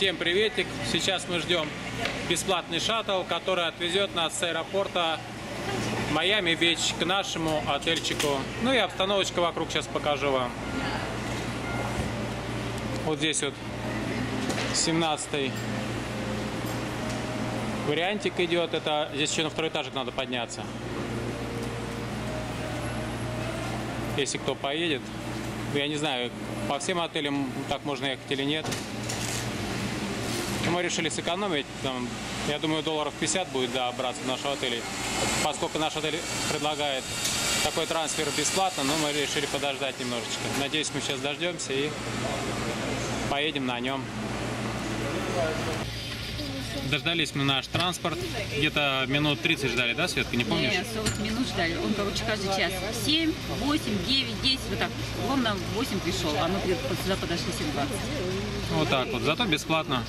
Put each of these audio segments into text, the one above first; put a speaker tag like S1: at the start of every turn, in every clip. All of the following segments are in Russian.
S1: Всем приветик! Сейчас мы ждем бесплатный шаттл, который отвезет нас с аэропорта Майами-Бич к нашему отельчику. Ну и обстановочка вокруг сейчас покажу вам. Вот здесь вот 17 вариантик идет. Это здесь еще на второй этажик надо подняться. Если кто поедет. Я не знаю, по всем отелям так можно ехать или нет. Мы решили сэкономить. Там, я думаю, долларов 50 будет до обратно в нашего отеля. Поскольку наш отель предлагает такой трансфер бесплатно, но мы решили подождать немножечко. Надеюсь, мы сейчас дождемся и поедем на нем. Дождались мы наш транспорт. Где-то минут 30 ждали, да, Светка, не помнишь?
S2: Нет, 40 минут ждали. Он, короче, каждый час 7, 8, 9, 10, вот так. Он нам 8 пришел, а мы сюда подошли 7.20.
S1: Вот так вот. Зато бесплатно.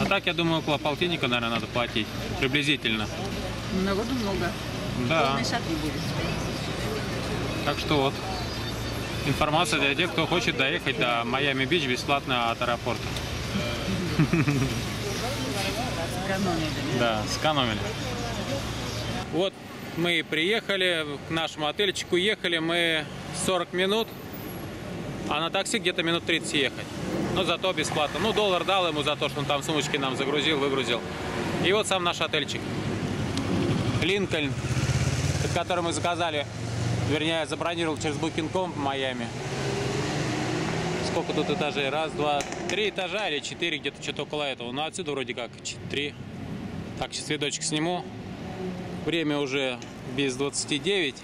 S1: А так, я думаю, около полтинника, наверное, надо платить. Приблизительно.
S2: Ну, Народу много.
S1: Да.
S2: Полный шаттл будет.
S1: Так что вот. Информация для тех, кто хочет доехать до Майами-Бич бесплатно от аэропорта.
S2: Экономили.
S1: Да, сэкономили. Вот мы и приехали к нашему отельчику. Ехали мы 40 минут, а на такси где-то минут 30 ехать. Но зато бесплатно. Ну, доллар дал ему за то, что он там сумочки нам загрузил, выгрузил. И вот сам наш отельчик. Линкольн, который мы заказали, вернее, забронировал через Booking.com в Майами. Сколько тут этажей? Раз, два, три этажа или четыре, где-то что-то около этого. Ну, отсюда вроде как три. Так, сейчас видочек сниму. Время уже без 29.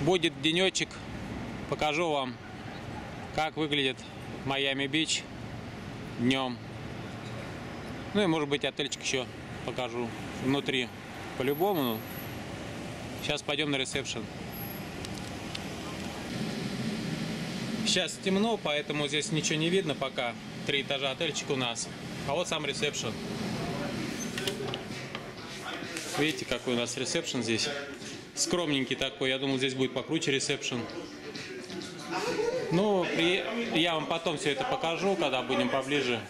S1: Будет денечек. Покажу вам, как выглядит Майами-Бич днем. Ну и может быть отельчик еще покажу внутри. По-любому. Сейчас пойдем на ресепшн. Сейчас темно, поэтому здесь ничего не видно пока. Три этажа отельчик у нас. А вот сам ресепшн. Видите, какой у нас ресепшн здесь. Скромненький такой. Я думал, здесь будет покруче ресепшн. Ну, при- я вам потом все это покажу, когда будем поближе.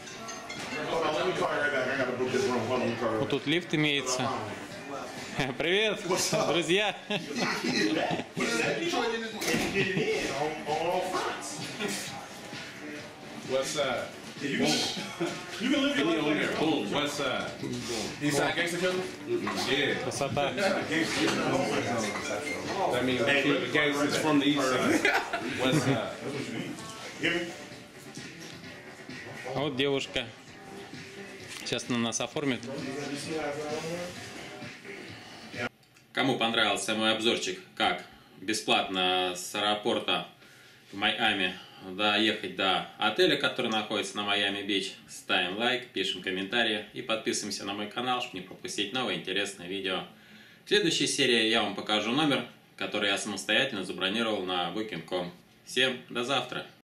S1: Вот тут лифт имеется. Привет, друзья.
S3: West side. You can live your life on there. Boom. West side. East side gangster killer? Yeah.
S1: Красота.
S3: That means we keep the gangsters from the east side. West side.
S1: А вот девушка. Сейчас она нас оформит. Кому понравился мой обзорчик, как бесплатно с аэропорта в Майами доехать до отеля, который находится на Майами-Бич, ставим лайк, пишем комментарии и подписываемся на мой канал, чтобы не пропустить новые интересные видео. В следующей серии я вам покажу номер, который я самостоятельно забронировал на Booking.com. Всем до завтра!